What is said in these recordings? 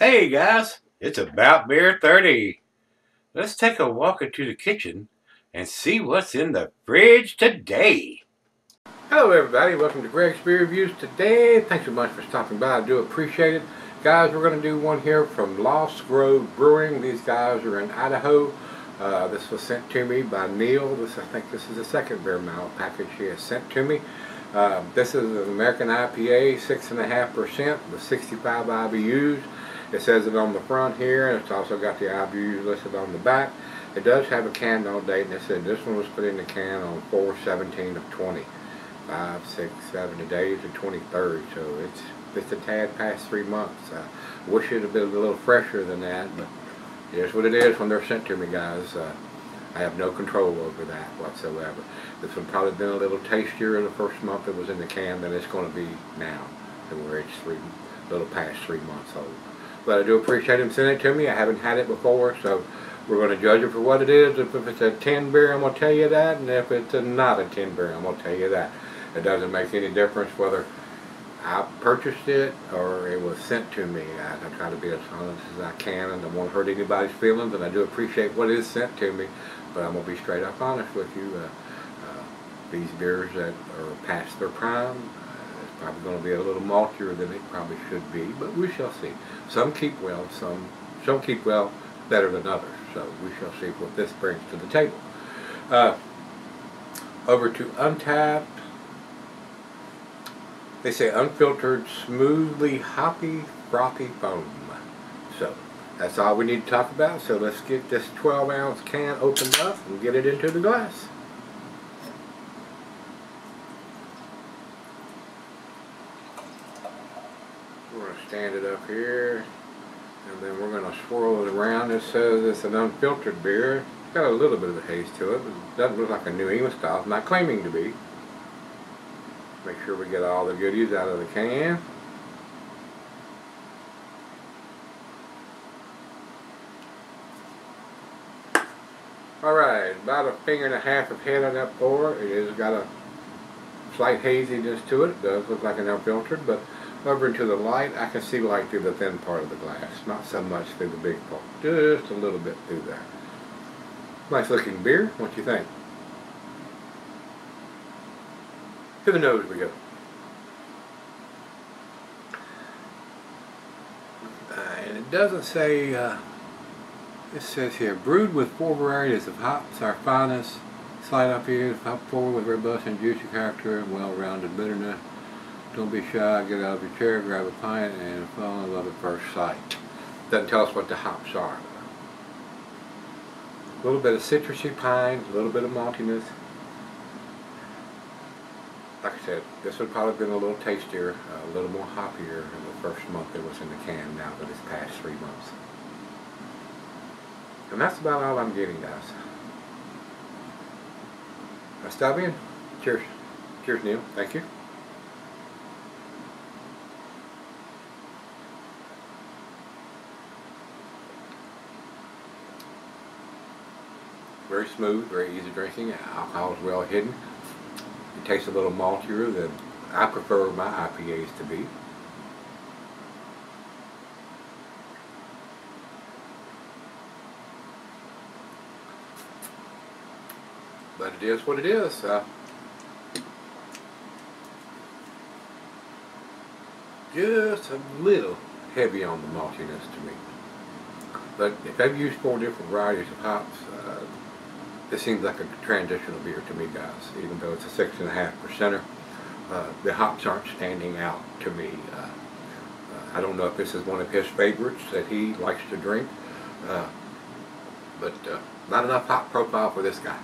Hey guys, it's about beer 30. Let's take a walk into the kitchen and see what's in the fridge today. Hello everybody, welcome to Greg's Beer Reviews today. Thanks so much for stopping by, I do appreciate it. Guys, we're going to do one here from Lost Grove Brewing. These guys are in Idaho. Uh, this was sent to me by Neil. This I think this is the second beer mail package he has sent to me. Uh, this is an American IPA, 6.5% with 65 IBUs. It says it on the front here, and it's also got the IBUs listed on the back. It does have a can on date, and it said this one was put in the can on 4-17 of 20. 5, 6, 7 days, the 23rd, so it's just a tad past three months. I wish it had been a little fresher than that, but it's what it is when they're sent to me, guys. Uh, I have no control over that whatsoever. This one probably been a little tastier in the first month it was in the can than it's going to be now, where it's three, a little past three months old. But I do appreciate him sending it to me. I haven't had it before, so we're going to judge it for what it is. If, it's a 10 beer, I'm going to tell you that, and if it's a not a 10 beer, I'm going to tell you that. It doesn't make any difference whether I purchased it or it was sent to me. I, I try to be as honest as I can and I won't hurt anybody's feelings, and I do appreciate what is sent to me, but I'm going to be straight up honest with you. Uh, uh, these beers that are past their prime, probably going to be a little maltier than it probably should be, but we shall see. Some keep well, some some keep well better than others, so we shall see what this brings to the table. Uh, over to Untappd. They say unfiltered, smoothly hoppy, frothy foam. So, that's all we need to talk about, so let's get this 12 ounce can opened up and get it into the glass. We're going to stand it up here, and then we're going to swirl it around. It says it's an unfiltered beer. It's got a little bit of a haze to it, it doesn't look like a New England style. It's not claiming to be. Make sure we get all the goodies out of the can. Alright, about a finger and a half of head on that pour. It has got a slight haziness to it. It does look like an unfiltered, but over into the light, I can see light through the thin part of the glass. Not so much through the big part. Just a little bit through there. Nice looking beer. What do you think? To the nose we go. Uh, and it doesn't say, uh, it says here, brewed with four varieties of hops, our finest. Slide up here, hop forward with robust and juicy character and well-rounded bitterness. Don't be shy, get out of your chair, grab a pint, and fall in love at first sight. Doesn't tell us what the hops are. A little bit of citrusy pine, a little bit of maltiness. Like I said, this would probably have been a little tastier, a little more hoppier in the first month it was in the can now that it's past three months. And that's about all I'm getting, guys. I stop in. Cheers. Cheers, Neil. Thank you. Very smooth, very easy drinking. Alcohol is well hidden. It tastes a little maltier than I prefer my IPAs to be. But it is what it is. Uh, just a little heavy on the maltiness to me. But if I've used four different varieties of hops, this seems like a transitional beer to me, guys. Even though it's a six and a half percenter, uh, the hops aren't standing out to me. Uh, uh, I don't know if this is one of his favorites that he likes to drink, uh, but uh, not enough hop profile for this guy.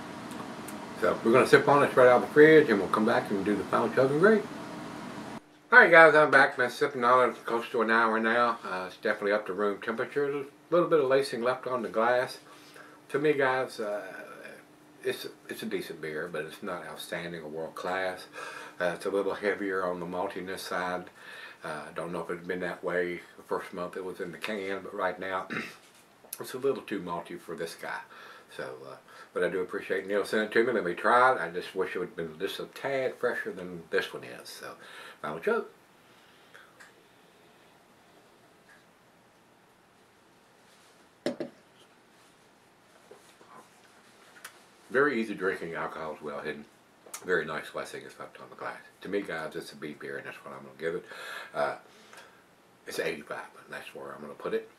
So we're going to sip on it right out of the fridge, and we'll come back and do the final chug and grade. Alright guys, I'm back. Been sipping on it close to an hour now. Uh, it's definitely up to room temperature. A little bit of lacing left on the glass. To me guys, uh, it's, it's a decent beer, but it's not outstanding or world class. Uh, it's a little heavier on the maltiness side. I uh, don't know if it's been that way the first month it was in the can, but right now it's a little too malty for this guy. So, uh, but I do appreciate Neil sending it to me. Let me try it. I just wish it would have been just a tad fresher than this one is. So, final chug. Very easy drinking. Alcohol is well hidden. Very nice blessing is left on the glass. To me, guys, it's a beer, and that's what I'm going to give it. Uh, it's 85, and that's where I'm going to put it.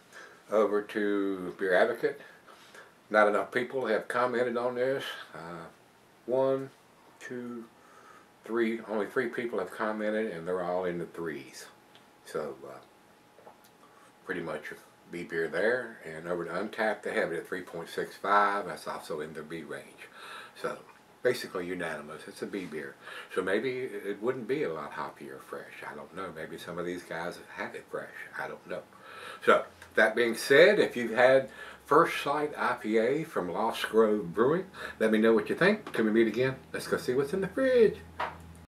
Over to Beer Advocate. Not enough people have commented on this. Uh, one, two, three, only three people have commented, and they're all in the threes. So, uh, pretty much B beer there. And over to Untappd, they have it at 3.65. That's also in the B range. So, basically unanimous. It's a B beer. So maybe it wouldn't be a lot hoppier fresh. I don't know. Maybe some of these guys have had it fresh. I don't know. So, that being said, if you've had First Sight IPA from Lost Grove Brewing, let me know what you think. Till we meet again, let's go see what's in the fridge.